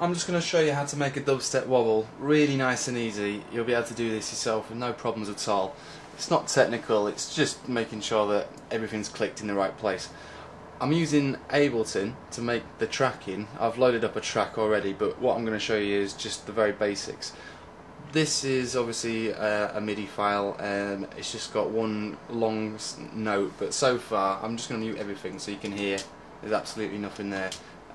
I'm just going to show you how to make a dubstep wobble really nice and easy. You'll be able to do this yourself with no problems at all. It's not technical, it's just making sure that everything's clicked in the right place. I'm using Ableton to make the tracking. I've loaded up a track already, but what I'm going to show you is just the very basics. This is obviously a, a MIDI file and it's just got one long note, but so far I'm just going to mute everything so you can hear there's absolutely nothing there.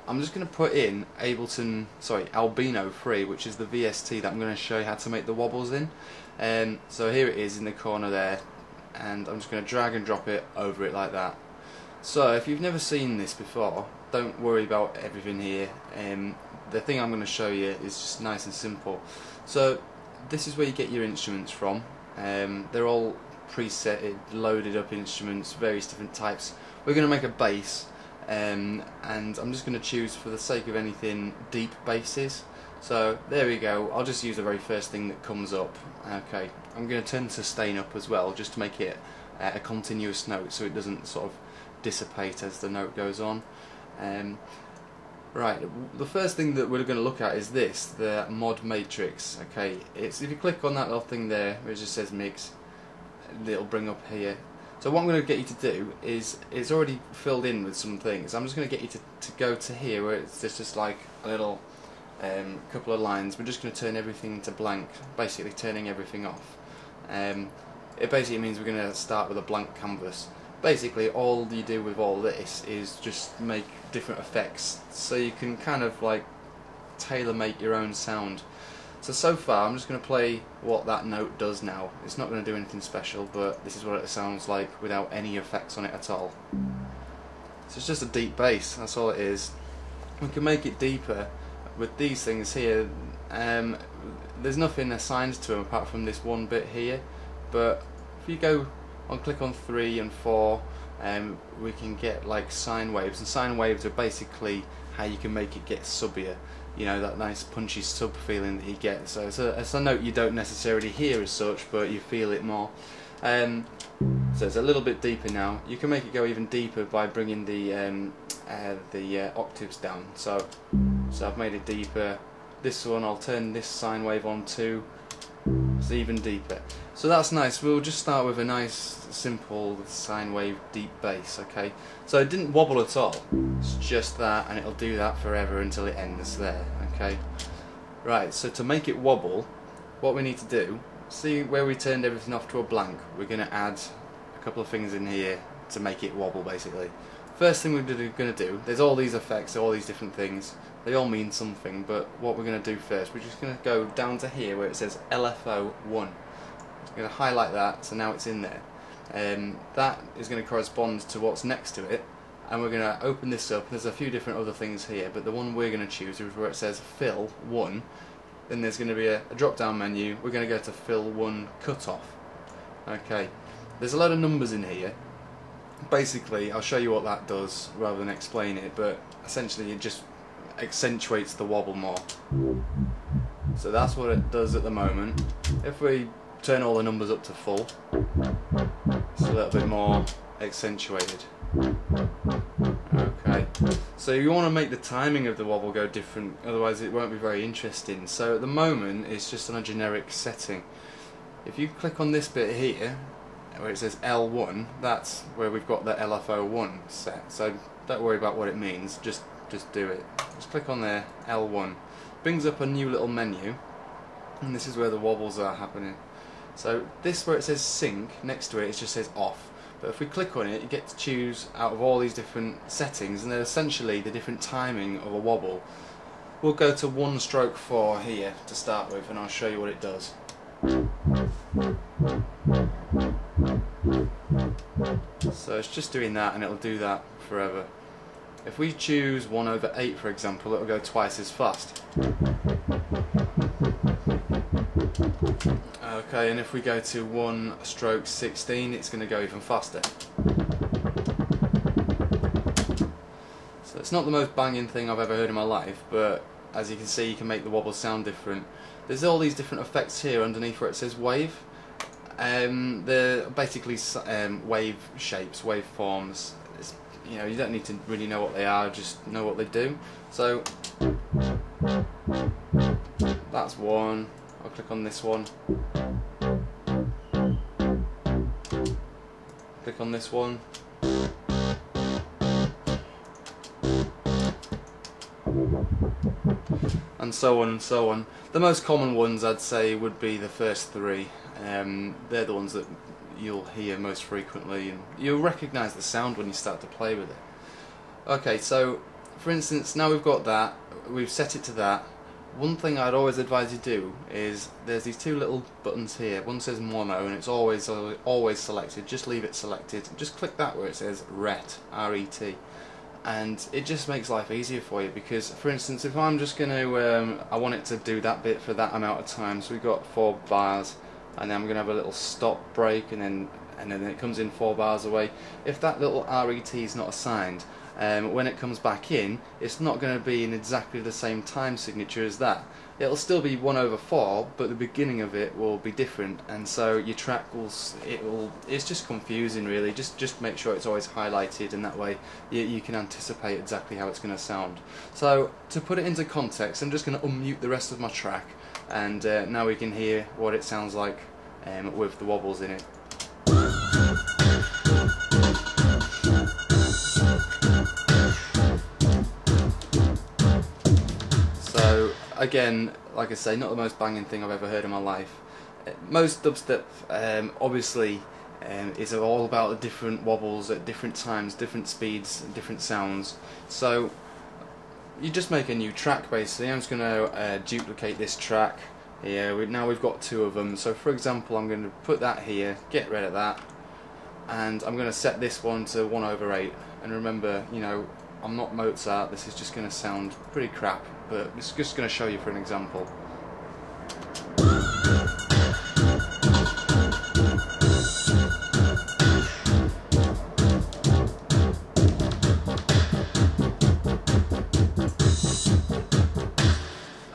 I'm just going to put in Ableton, sorry, Albino 3, which is the VST that I'm going to show you how to make the wobbles in. Um, so here it is in the corner there, and I'm just going to drag and drop it over it like that. So if you've never seen this before, don't worry about everything here. Um, the thing I'm going to show you is just nice and simple. So this is where you get your instruments from. Um, they're all preset, loaded up instruments, various different types. We're going to make a bass um, and I'm just going to choose for the sake of anything deep basses so there we go. I'll just use the very first thing that comes up. Okay. I'm going to turn sustain up as well just to make it uh, a continuous note so it doesn't sort of dissipate as the note goes on. Um, right. The first thing that we're going to look at is this the mod matrix. Okay. It's if you click on that little thing there where it just says mix it'll bring up here so what I'm going to get you to do is, it's already filled in with some things. I'm just going to get you to, to go to here where it's just, just like a little um, couple of lines. We're just going to turn everything to blank, basically turning everything off. Um, it basically means we're going to start with a blank canvas. Basically all you do with all this is just make different effects so you can kind of like tailor make your own sound. So, so far I'm just going to play what that note does now. It's not going to do anything special, but this is what it sounds like without any effects on it at all. So it's just a deep bass, that's all it is. We can make it deeper with these things here. Um, there's nothing assigned to them apart from this one bit here, but if you go on click on 3 and 4, um, we can get like sine waves, and sine waves are basically how you can make it get subbier you know that nice punchy sub feeling that you get. So it's a, it's a note you don't necessarily hear as such, but you feel it more. Um, so it's a little bit deeper now. You can make it go even deeper by bringing the um, uh, the uh, octaves down. So so I've made it deeper. This one I'll turn this sine wave on too. It's even deeper. So that's nice. We'll just start with a nice simple sine wave deep bass, okay? So it didn't wobble at all. It's just that and it'll do that forever until it ends there, okay? Right, so to make it wobble, what we need to do, see where we turned everything off to a blank, we're going to add a couple of things in here to make it wobble basically. First thing we're going to do, there's all these effects, all these different things, they all mean something, but what we're going to do first, we're just going to go down to here where it says LFO1. I'm going to highlight that, so now it's in there. Um, that is going to correspond to what's next to it, and we're going to open this up. There's a few different other things here, but the one we're going to choose is where it says fill 1. Then there's going to be a, a drop down menu. We're going to go to fill 1 cutoff. Okay, there's a lot of numbers in here. Basically, I'll show you what that does rather than explain it, but essentially it just accentuates the wobble more. So that's what it does at the moment. If we turn all the numbers up to full, it's a little bit more accentuated. Okay, so you want to make the timing of the wobble go different, otherwise it won't be very interesting. So at the moment it's just on a generic setting. If you click on this bit here, where it says L1, that's where we've got the LFO1 set. So don't worry about what it means, just just do it. Just click on there, L1. Brings up a new little menu, and this is where the wobbles are happening. So this where it says sync, next to it it just says off. But if we click on it, you get to choose out of all these different settings, and they're essentially the different timing of a wobble. We'll go to one stroke four here to start with, and I'll show you what it does. So it's just doing that, and it'll do that forever. If we choose 1 over 8 for example, it will go twice as fast. Okay, and if we go to 1 stroke 16, it's going to go even faster. So it's not the most banging thing I've ever heard in my life, but as you can see, you can make the wobble sound different. There's all these different effects here underneath where it says wave. Um, they're basically um, wave shapes, waveforms you know you don't need to really know what they are just know what they do so That's one. I'll click on this one. Click on this one. And so on and so on. The most common ones I'd say would be the first three. Um, they're the ones that you'll hear most frequently and you'll recognise the sound when you start to play with it. Okay, so for instance, now we've got that, we've set it to that. One thing I'd always advise you do is there's these two little buttons here. One says mono and it's always always selected. Just leave it selected. Just click that where it says RET, R-E-T. And it just makes life easier for you because, for instance, if I'm just going to, um, I want it to do that bit for that amount of time. So we've got four bars and then I'm going to have a little stop break and then and then it comes in four bars away. If that little RET is not assigned, um, when it comes back in, it's not going to be in exactly the same time signature as that. It'll still be 1 over 4, but the beginning of it will be different, and so your track will, it will, it's just confusing really, just just make sure it's always highlighted, and that way you, you can anticipate exactly how it's going to sound. So, to put it into context, I'm just going to unmute the rest of my track, and uh, now we can hear what it sounds like um, with the wobbles in it. Again, like I say, not the most banging thing I've ever heard in my life. Most dubstep, um, obviously, um, is all about the different wobbles at different times, different speeds, different sounds. So you just make a new track basically. I'm just going to uh, duplicate this track. Yeah, we, now we've got two of them. So for example, I'm going to put that here, get rid of that, and I'm going to set this one to 1 over 8. And remember, you know, I'm not Mozart, this is just going to sound pretty crap, but it's just going to show you for an example.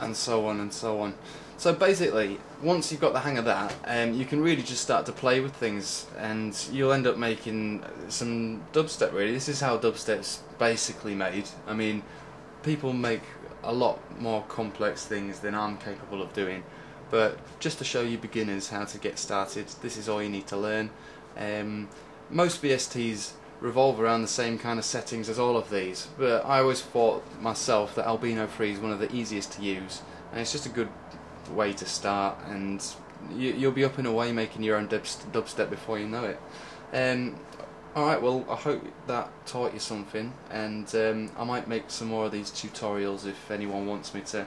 And so on and so on. So basically, once you've got the hang of that, um, you can really just start to play with things, and you'll end up making some dubstep. Really, this is how dubstep's basically made. I mean, people make a lot more complex things than I'm capable of doing, but just to show you beginners how to get started, this is all you need to learn. Um, most VSTs revolve around the same kind of settings as all of these, but I always thought myself that Albino 3 is one of the easiest to use, and it's just a good way to start and you, will be up and away making your own dubstep before you know it. Um, Alright, well I hope that taught you something and um, I might make some more of these tutorials if anyone wants me to.